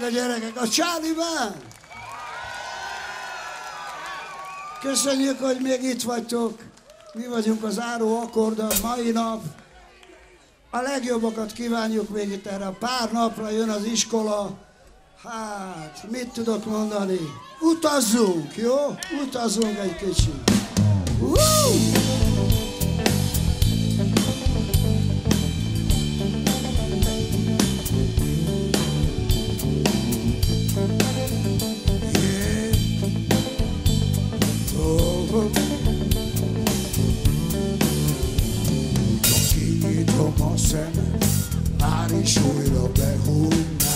meg a gyerekek, a Charlie Brown! Köszönjük, hogy még itt vagytok. Mi vagyunk az Áró Akkord a mai nap. A legjobbakat kívánjuk még itt erre. Pár napra jön az iskola. Hát, mit tudok mondani? Utazzunk, jó? Utazzunk egy kicsit. Woo! szeme már is újra behújná.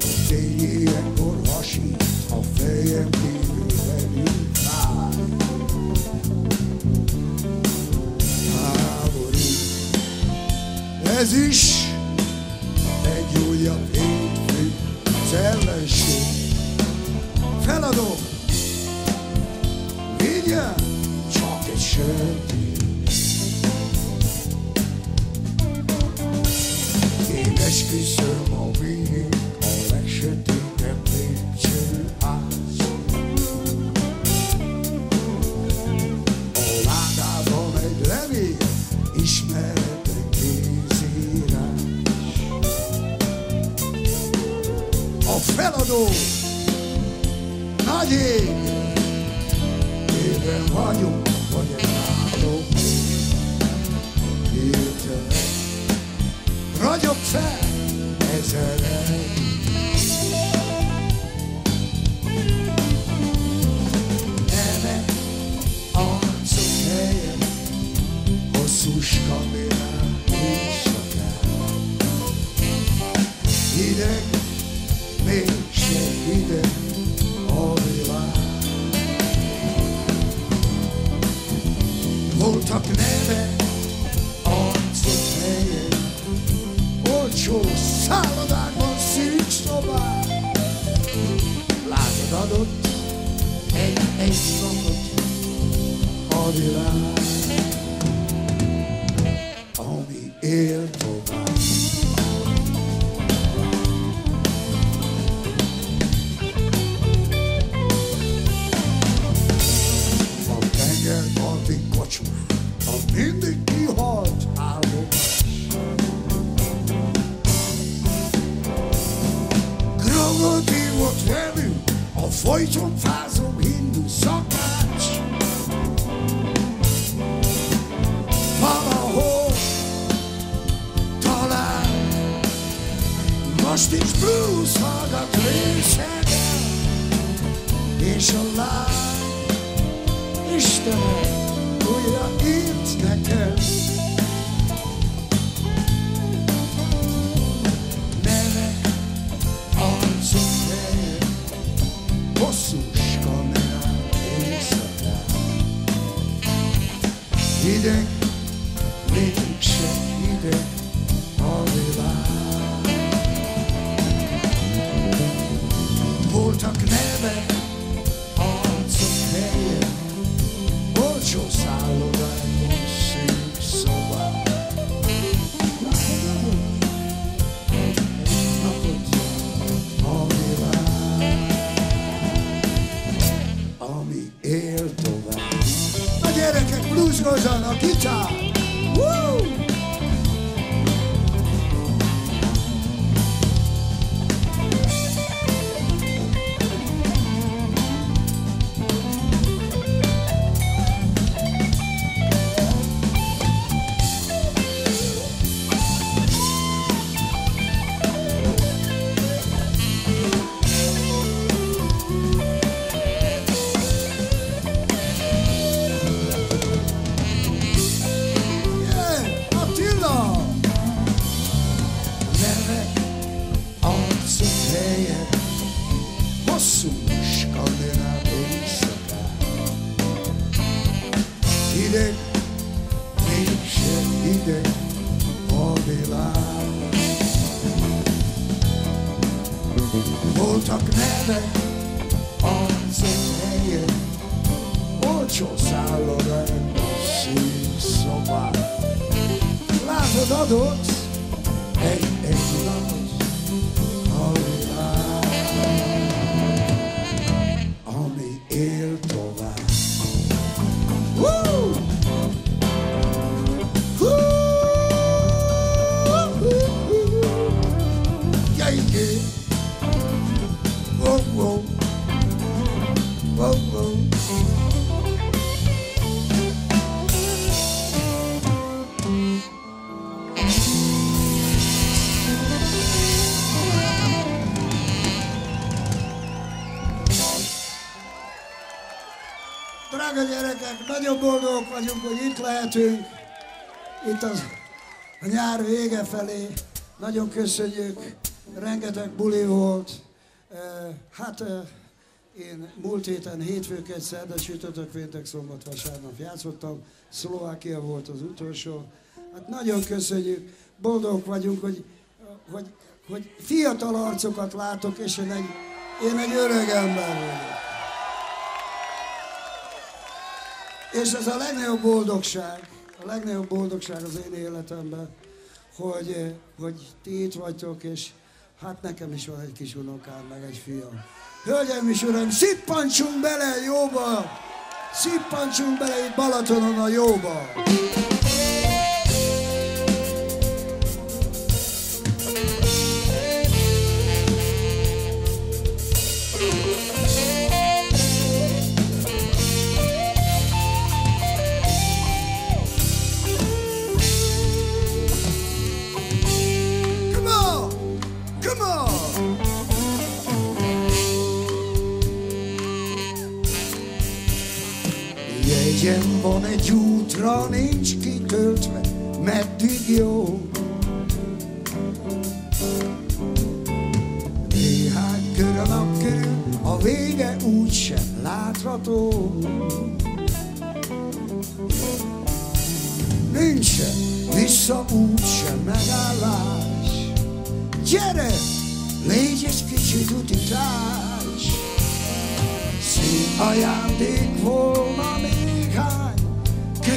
A tény ilyenkor hasít, a fejem kívül belül fáj. Háború, ez is vagyunk, hogy itt lehetünk, itt az, a nyár vége felé. Nagyon köszönjük, rengeteg buli volt. Hát én múlt héten hétfőket, szerda, csütörtök, péntek, szombat, vasárnap játszottam. Szlovákia volt az utolsó. Hát nagyon köszönjük, boldog vagyunk, hogy, hogy, hogy fiatal arcokat látok, és én egy, én egy öreg ember vagyok. És ez a legnagyobb boldogság, a legnagyobb boldogság az én életemben, hogy, hogy ti itt vagytok, és hát nekem is van egy kis unokám, meg egy fiam. Hölgyeim és uraim, szippantsunk bele jóba! Szippantsunk bele itt Balatonon a jóba! Van egy útra, nincs kitöltve, meddig jó. Néhány kör a nap körül, a vége úgysem látható. Nincsen vissza úgysem megállás. Gyere, légy egy kicsit utitás. Szép ajándék volna néhány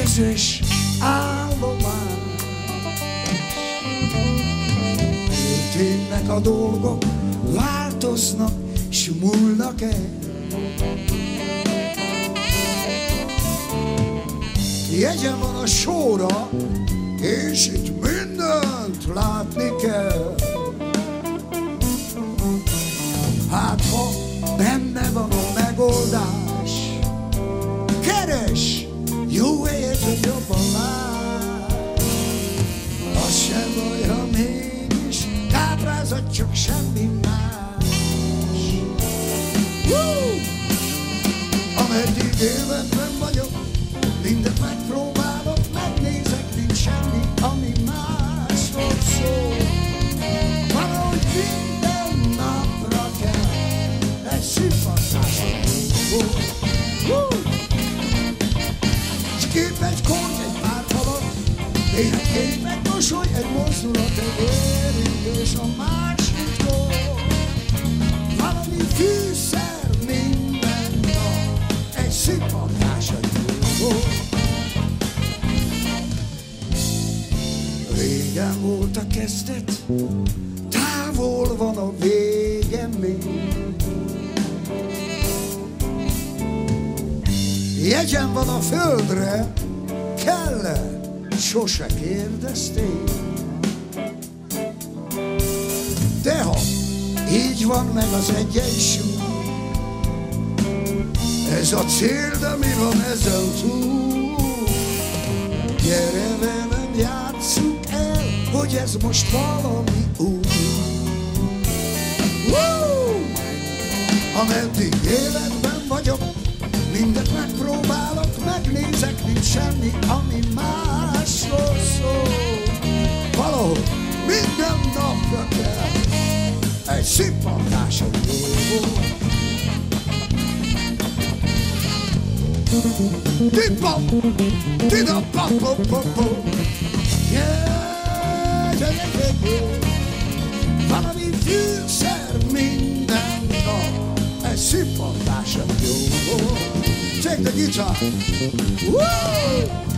közös állomás. Történnek a dolgok, változnak, s múlnak el. Jegyem van a sóra, és itt mindent látni kell. Életben vagyok, mindent megpróbálok, megnézek, nincs semmi, ami másról szól. Valahogy minden napra kell egy szippantás. És kép egy kont, egy pár falat, néhány kép, egy mosoly, egy mozdulat, egy érintés a másiktól. Valami fűszer volt a kezdet, távol van a vége még. Jegyem van a földre, kell -e? Sose kérdezték. De ha így van meg az egyensúly, ez a cél, de mi van ezen túl? Gyere velem, hogy ez most valami új. Woo! Ameddig életben vagyok, mindent megpróbálok, megnézek, nincs semmi, ami másról szól. Valahogy minden napra kell egy szippantás a jó. Tippa, tida, pa, po, yeah, yeah, yeah. Valami fűszer minden nap, egy szippantás a jó. Take the guitar. Woo!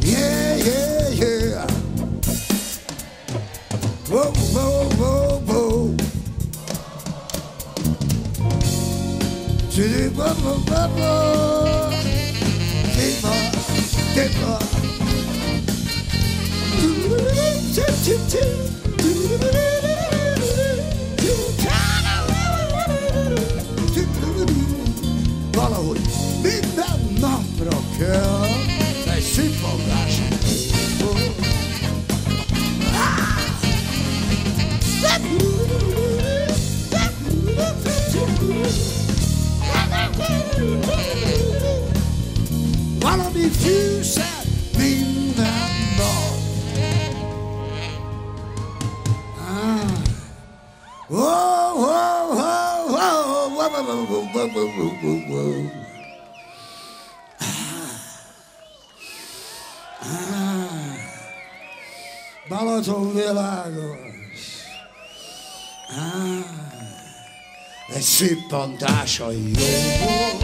Yeah, yeah, yeah. Whoa, Tip-tip-tip Balaton világos. Á, egy szippantás a jobbon.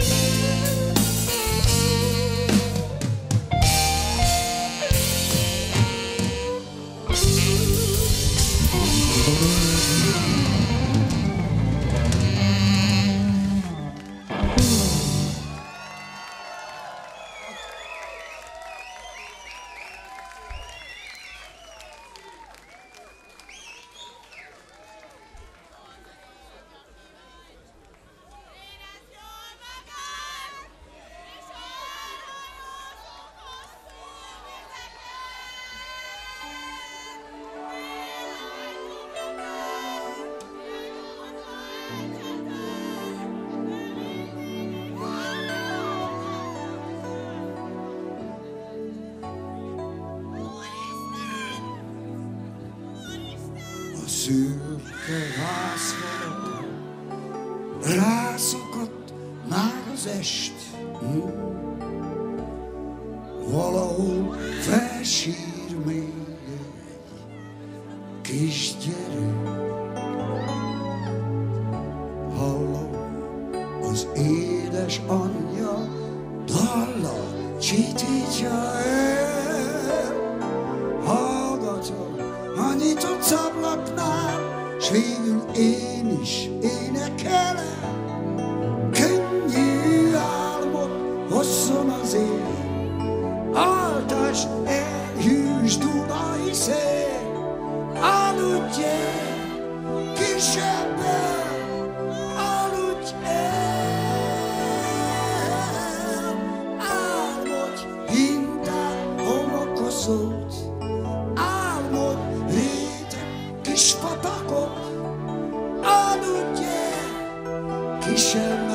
Kishem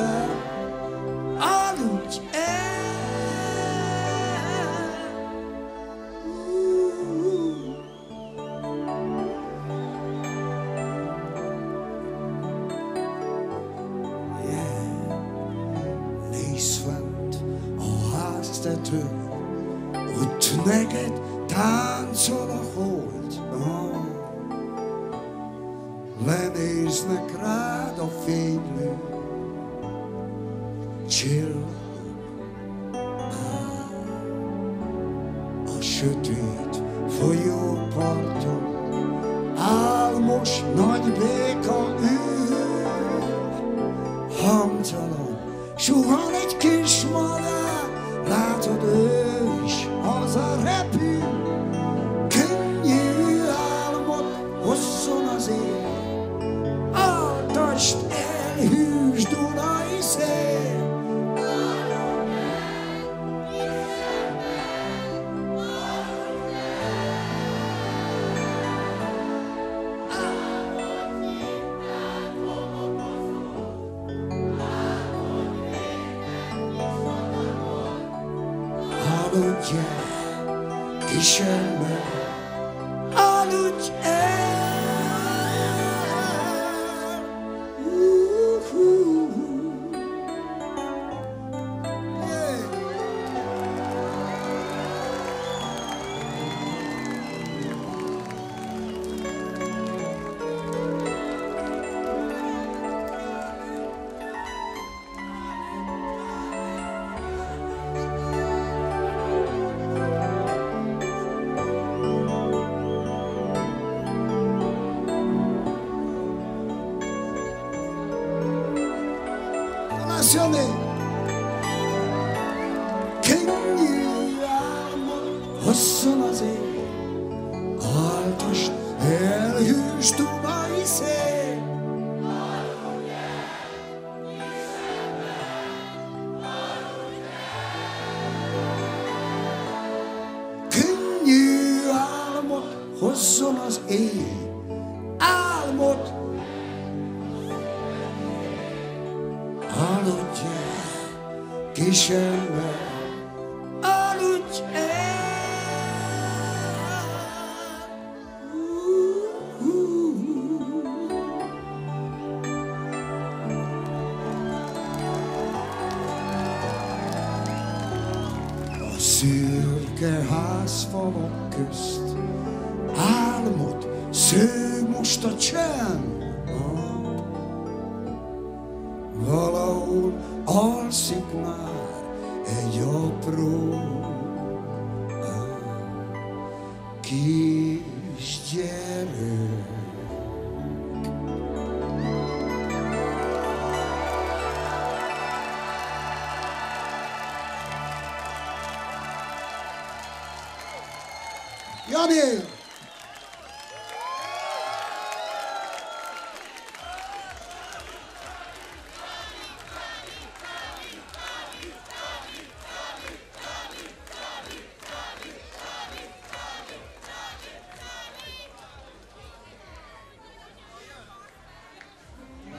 Jani!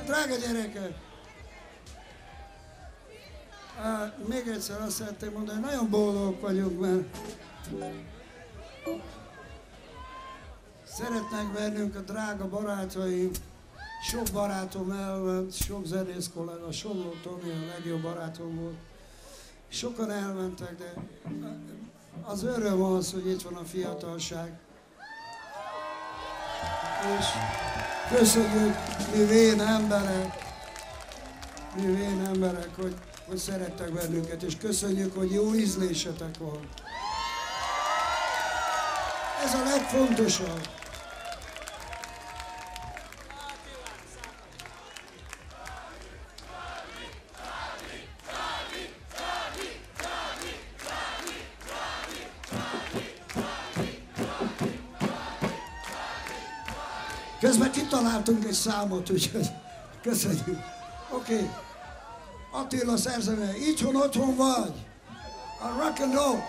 Drága gyerekek! Még egyszer azt szeretném mondani, nagyon boldog vagyok, mert Szeretnek bennünk a drága barátaim, sok barátom elment, sok zenész kollega, Somló Tomi a legjobb barátom volt. Sokan elmentek, de az öröm az, hogy itt van a fiatalság. És köszönjük, mi vén emberek, mi vén emberek, hogy, hogy szerettek bennünket, és köszönjük, hogy jó ízlésetek van. Ez a legfontosabb. Kitaláltunk egy számot, úgyhogy köszönjük. Oké. Okay. Attila szerzeme, itthon otthon vagy. A rock and roll.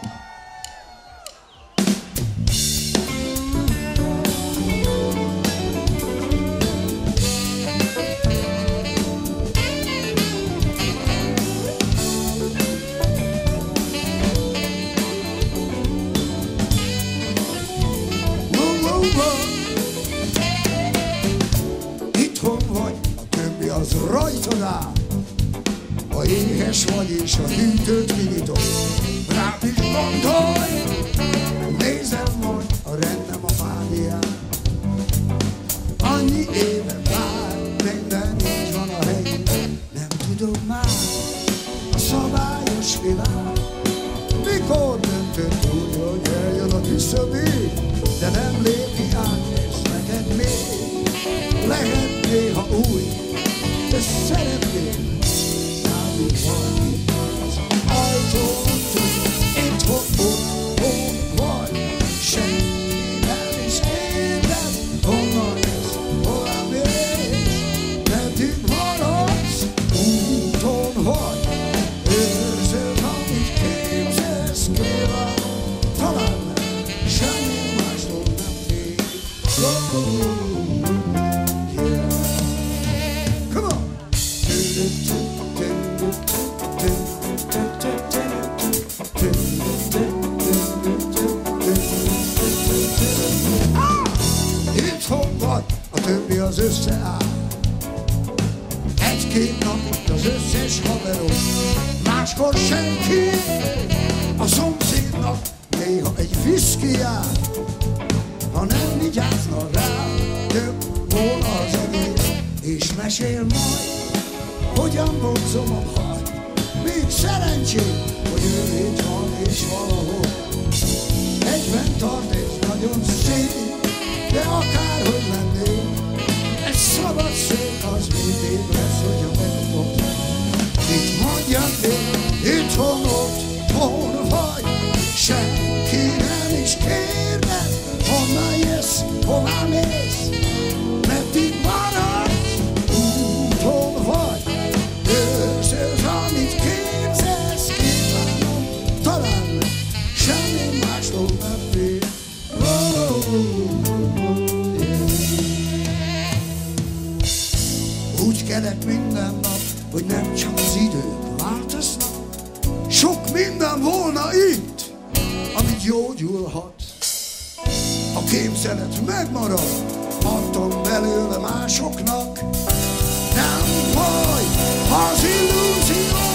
Vonzom a haj. Még szerencsém, hogy ő itt van és valahol. Egyben tart és nagyon szép, de akárhogy lennék, egy szabad szék az mindig lesz, hogyha megfog. Itt mondjad még, itthon ott, hol vagy, senki nem is kérdez, honnan jössz, hová mész, minden volna itt, amit gyógyulhat. A képzelet megmarad, adtam belőle másoknak, nem baj, az illúziók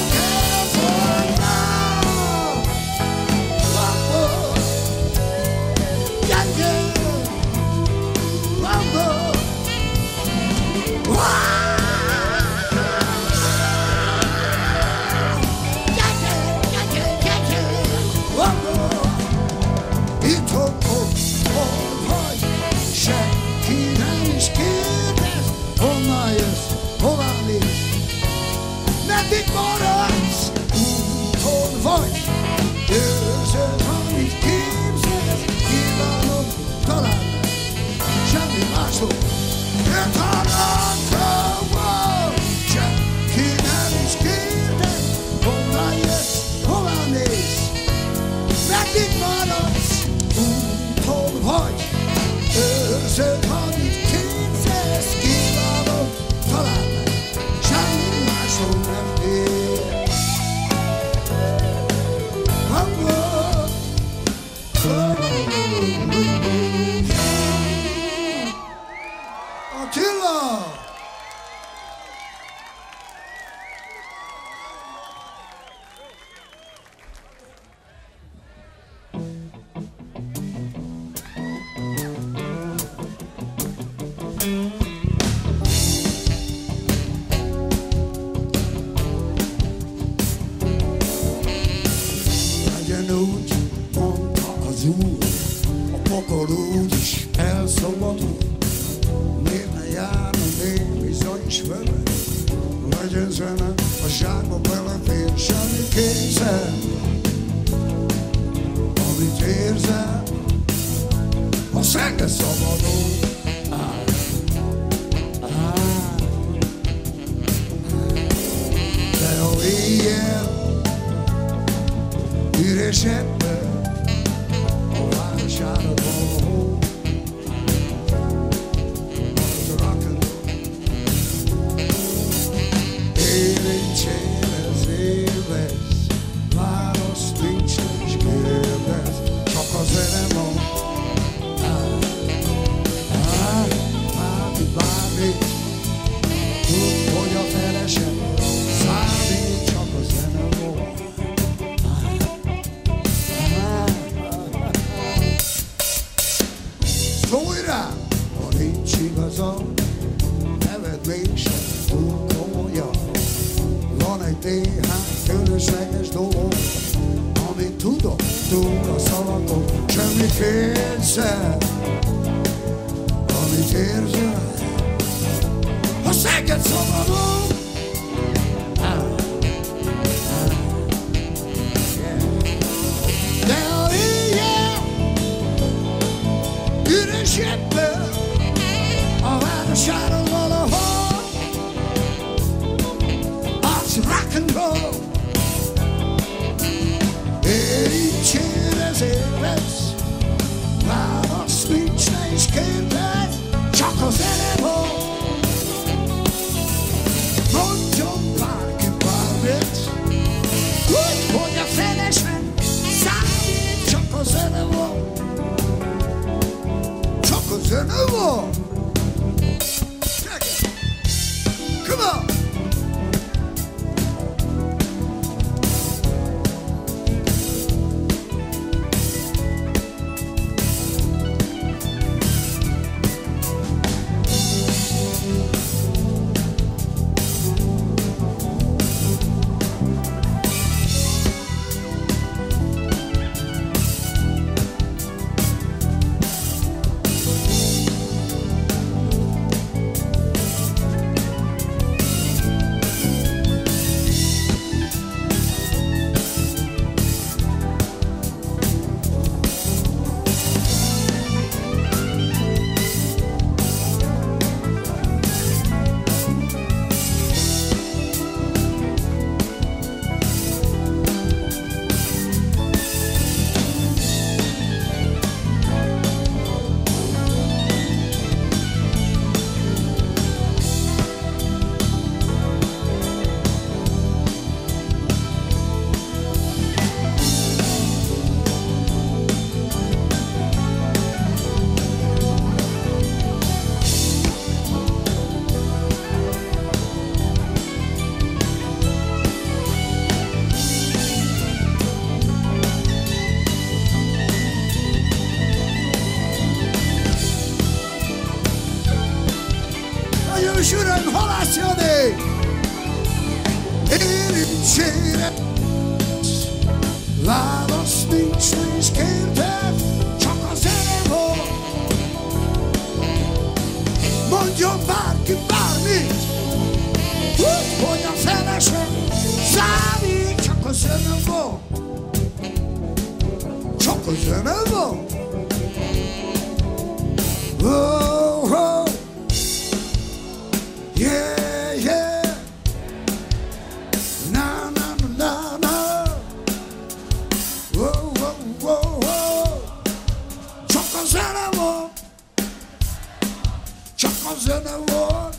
Csak a zene volt.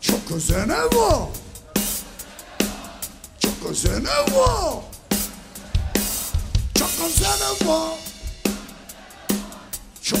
Csak a zene volt. Csak a zene volt. Csak a zene volt. Csak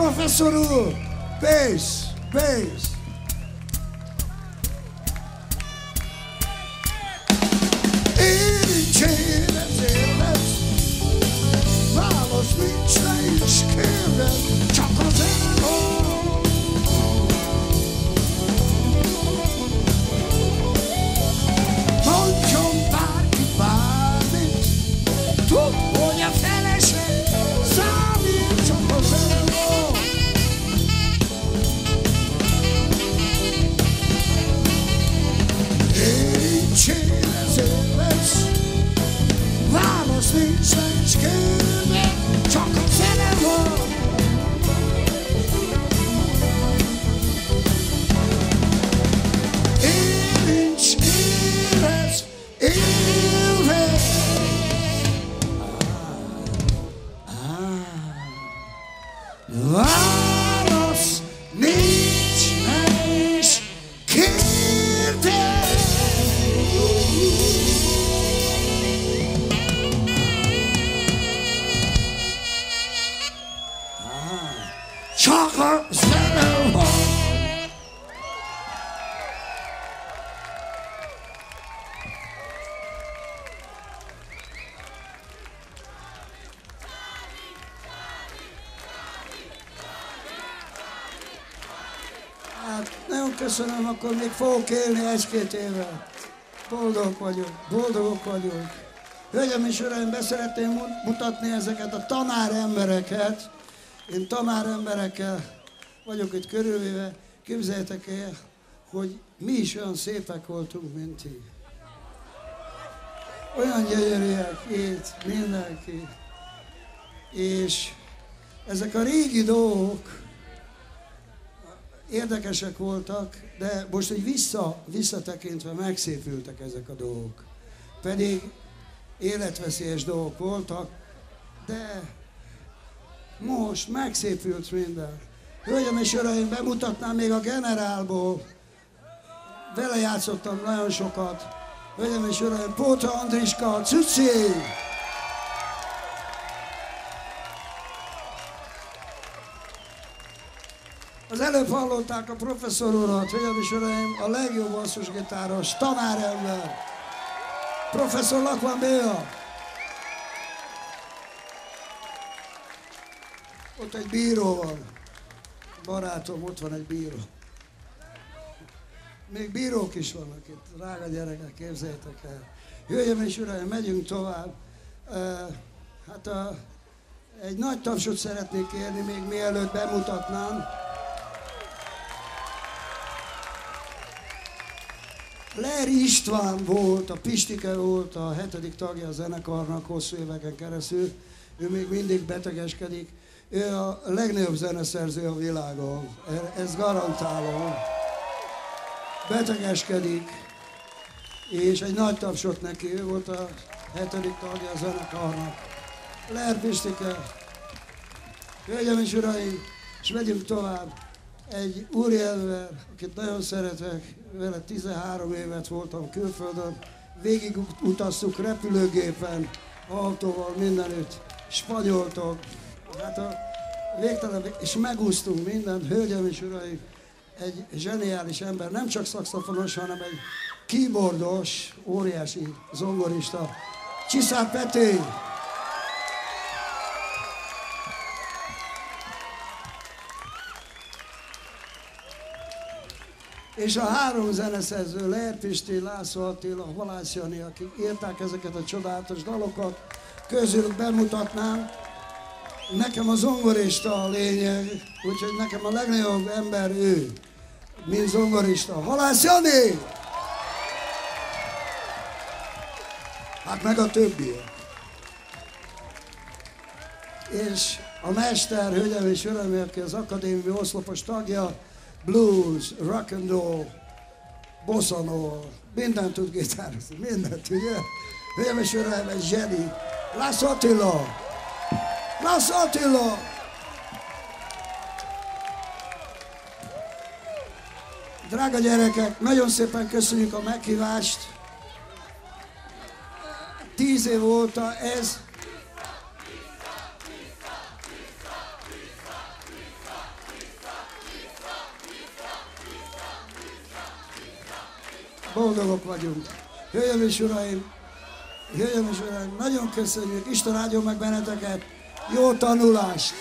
mondom, Béla professzor úr! Köszönöm, akkor még fogok élni egy-két éve. Boldog vagyok, boldogok vagyunk. Hölgyem és uraim, beszeretném mu- mutatni ezeket a tanár embereket. Én tanár emberekkel vagyok itt körülvéve. Képzeljétek el, hogy mi is olyan szépek voltunk, mint ti. Olyan gyönyörűek itt, mindenki. És ezek a régi dolgok, érdekesek voltak, de most egy vissza, visszatekintve megszépültek ezek a dolgok. Pedig életveszélyes dolgok voltak, de Most megszépült minden. Hölgyem és uraim, bemutatnám még a generálból. Vele játszottam nagyon sokat. Hölgyem és uraim, Póta Andriska, Cuci! Az előbb hallották a professzor urat, hölgyem és uraim, a legjobb basszusgitáros, tanárember, professzor Lakvan Béla. Ott egy bíró van. Barátom, ott van egy bíró. Még bírók is vannak itt, drága gyerekek, képzeljétek el. Hölgyeim és uraim, megyünk tovább. Hát a, egy nagy tapsot szeretnék kérni, még mielőtt bemutatnám. Leri István volt, a Pistike volt a hetedik tagja a zenekarnak hosszú éveken keresztül. Ő még mindig betegeskedik. Ő a legnagyobb zeneszerző a világon. Ezt garantálom. Betegeskedik. És egy nagy tapsot neki. Ő volt a hetedik tagja a zenekarnak. Ler Pistike. Hölgyeim és uraim, és megyünk tovább egy úriember, akit nagyon szeretek, vele 13 évet voltam külföldön, végig utaztuk repülőgépen, autóval, mindenütt, spanyoltok, hát a végtelen, és megúsztunk mindent, hölgyem és uraim, egy zseniális ember, nem csak szakszafonos, hanem egy keyboardos, óriási zongorista, Csiszár Peti! És a három zeneszerző, Leher Pisti, László Attila, Halász Jani, akik írták ezeket a csodálatos dalokat, közülük bemutatnám. Nekem a zongorista a lényeg, úgyhogy nekem a legnagyobb ember ő, mint zongorista. Halász Jani! Hát meg a többiek. És a mester, hölgyem és uraim, aki az akadémiai oszlopos tagja, blues, rock and roll, bossa nova, mindent tud gitározni, mindent, ugye? Hölgyeim és Uraim, egy zseni. Lász Attila! Lász Attila! Drága gyerekek, nagyon szépen köszönjük a meghívást. Tíz év óta ez boldogok vagyunk. Hölgyeim és uraim, hölgyeim és uraim, nagyon köszönjük, Isten áldjon meg benneteket, jó tanulást!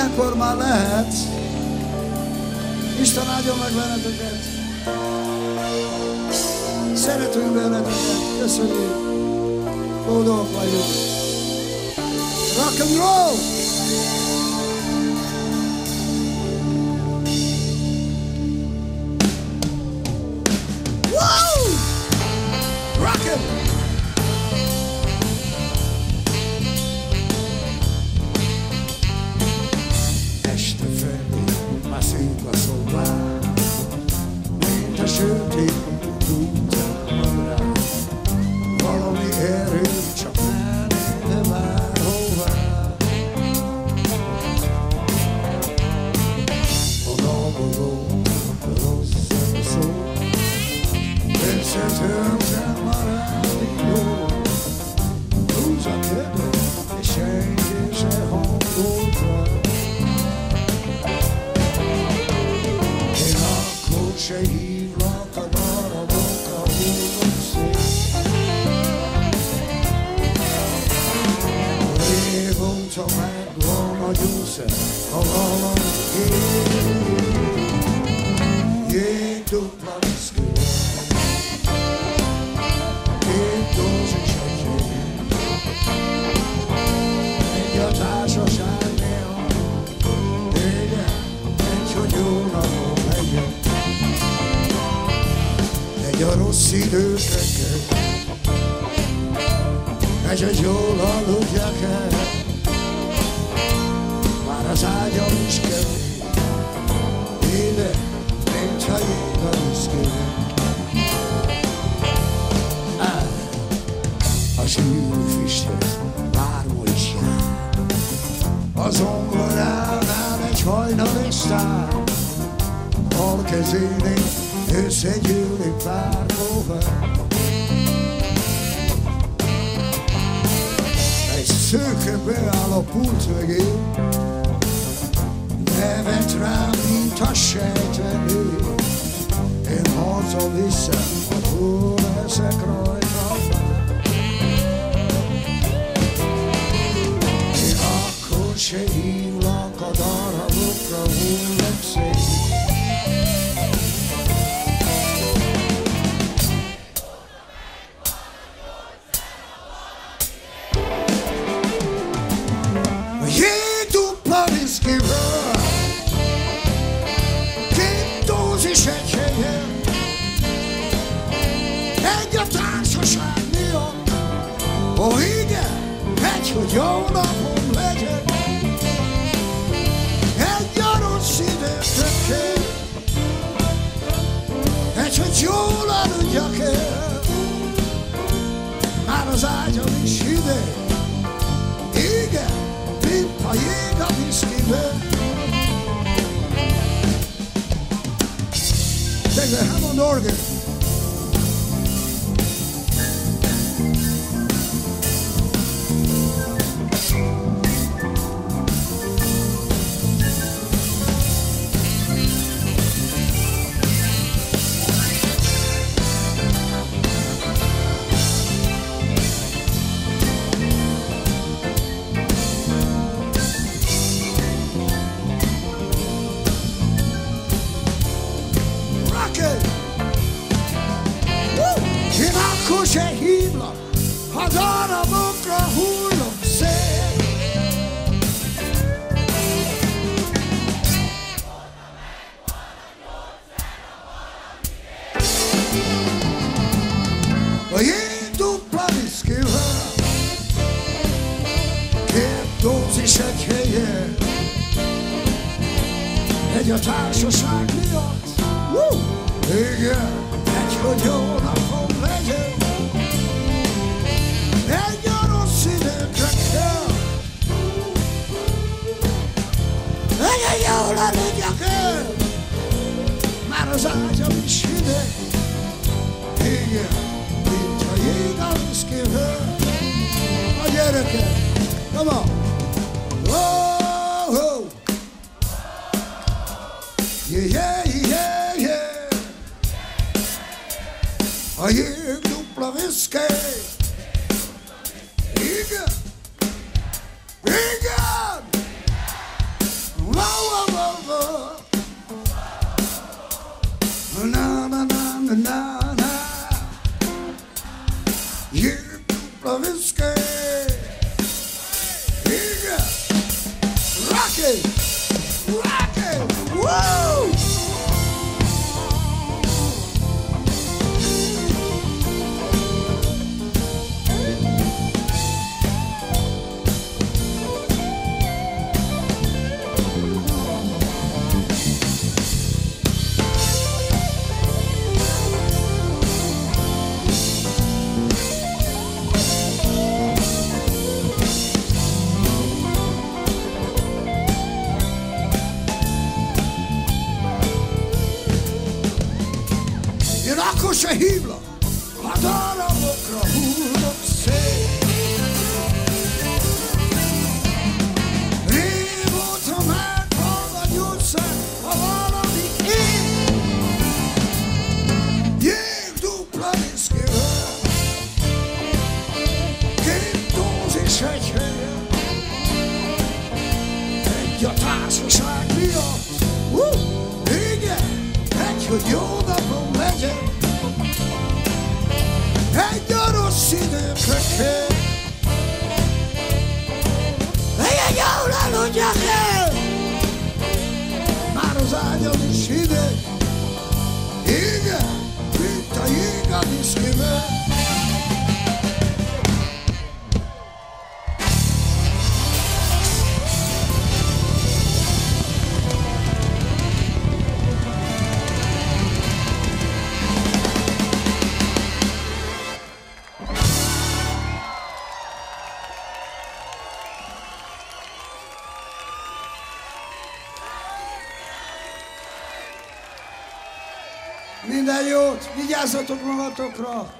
Ilyenkor már lehet. Isten áldjon meg benneteket. Szeretünk benneteket. Köszönjük. Boldogok vagyunk. Rock and roll! Kell, és hogy jól aludjak el, már az ágyam is kemény, ide, mintha ég a viszkére. A sűrű füstöt bárhol is jár, az zongoránál egy hajnali sztár, bal kezénél összegyűlik pár pohár. Egy szőke beáll a pult mögé, nevet rám, mint a sejtvenő. Én haza viszem, a túl leszek rajta. Én akkor se hívlak a darabokra, hullak szép. Egy, hogy jó napom legyen, egy a rossz időkre kell, egy, hogy jól aludjak el, már az ágyam is hideg, igen, mint a jég a viszkiben. Take the Hammond organ. Aliás, eu estou com uma motocross.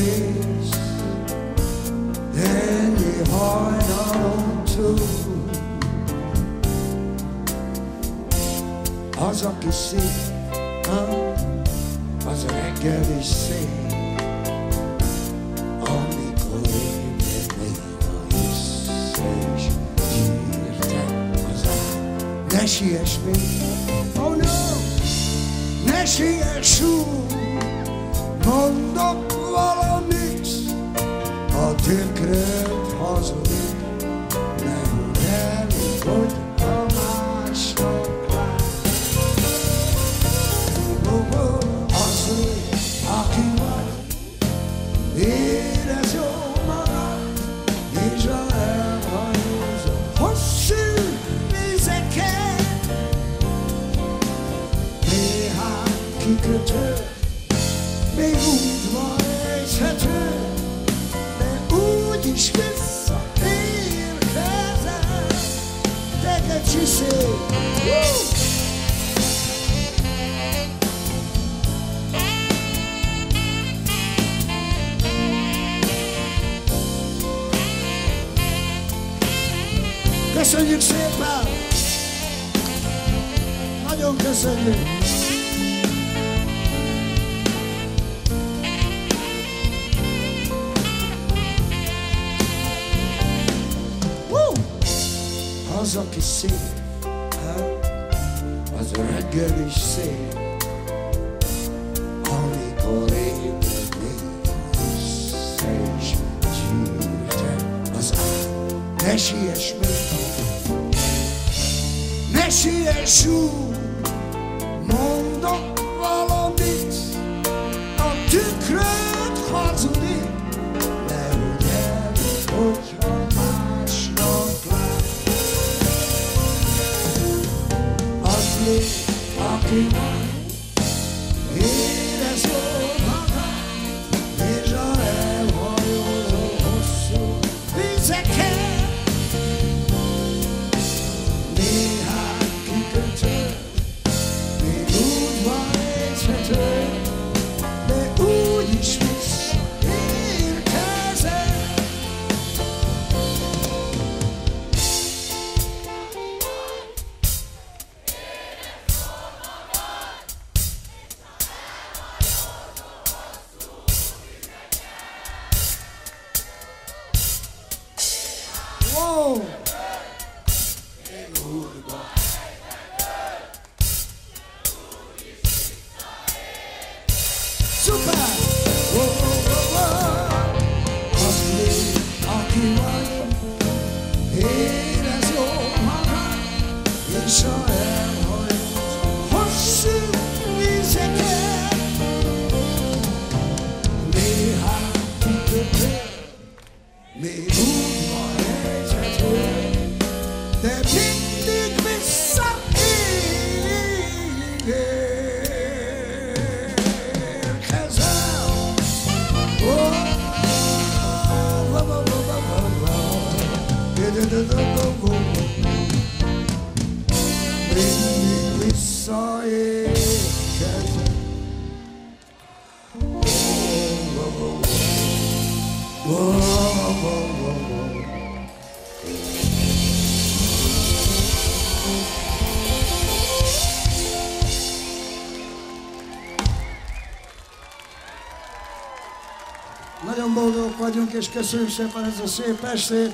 days, then you hard. Az, aki szép, az reggel is szép, amikor ébred a vissza is. Ne siess még, oh no, ne siess úgy, mondok valamit. good. she said. Woo! köszönjük szépen! Nagyon köszönjük! Mas o que sei Az reggel is szép Amikor ébredni Szent Az áll Ne siess még Ne siess úgy Oh. Vagyunk, és köszönjük szépen ez a szép estét,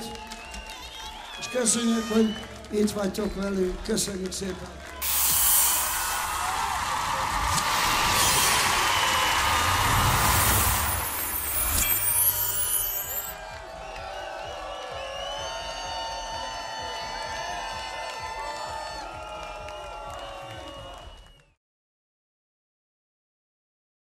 és köszönjük, hogy itt vagytok velünk. Köszönjük szépen!